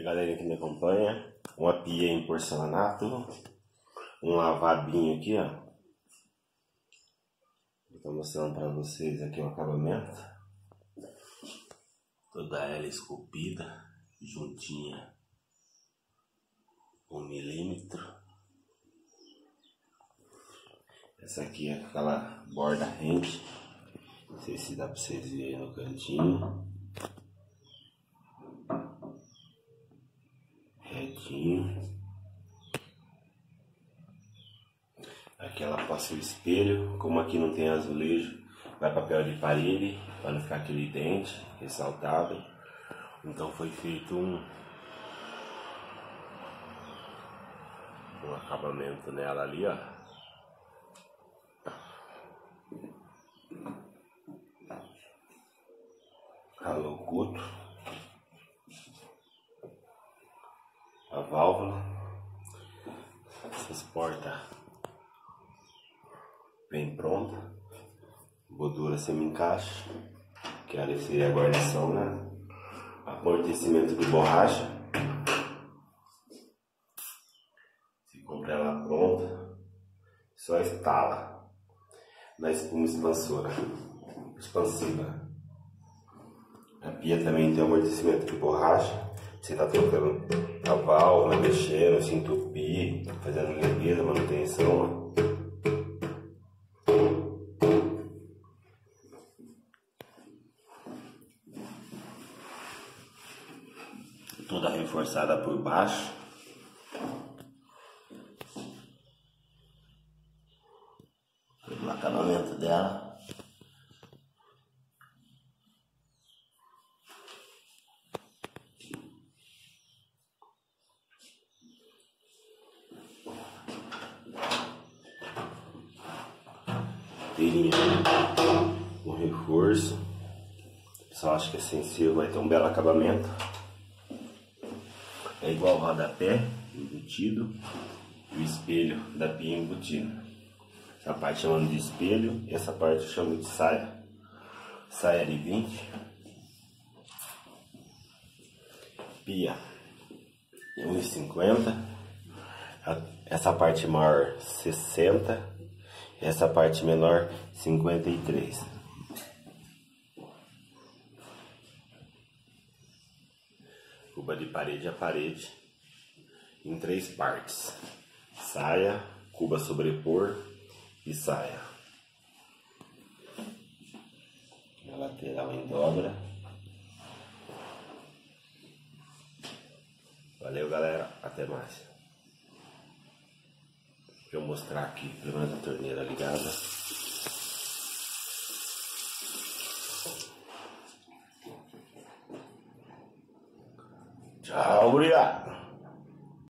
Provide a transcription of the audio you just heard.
E galera que me acompanha, uma pia em porcelanato, um lavabinho aqui, ó. Estou mostrando para vocês aqui o acabamento. Toda ela esculpida, juntinha, um milímetro. Essa aqui é aquela borda rente, não sei se dá para vocês verem no cantinho. Retinho. Aqui ela passa o espelho, como aqui não tem azulejo, vai papel de parede, para não ficar aquele dente ressaltado. Então foi feito um, um acabamento nela ali, ó. Alô, Couto. a válvula, essas portas bem pronta, bordura semi-encaixe, que ali seria a guarnição, né? Amortecimento de borracha. Se comprar ela pronta, só instala na espuma expansora, expansiva. A pia também tem amortecimento de borracha. Você está trocando a válvula, mexendo, se entupir, fazendo limpeza, manutenção. Toda reforçada por baixo. O acabamento dela. Inteirinha um reforço. Só acho que é sensível, vai ter um belo acabamento. É igual o rodapé embutido e o espelho da pia embutido. Essa parte chamamos de espelho e essa parte eu chamo de saia. Saia de 20. Pia 1,50. Essa parte maior 60 essa parte menor 53. Cuba de parede a parede em três partes: saia, cuba sobrepor e saia. A lateral em dobra. Valeu, galera. Até mais. Deixa eu mostrar aqui, pelo menos a torneira ligada. Tchau, obrigado.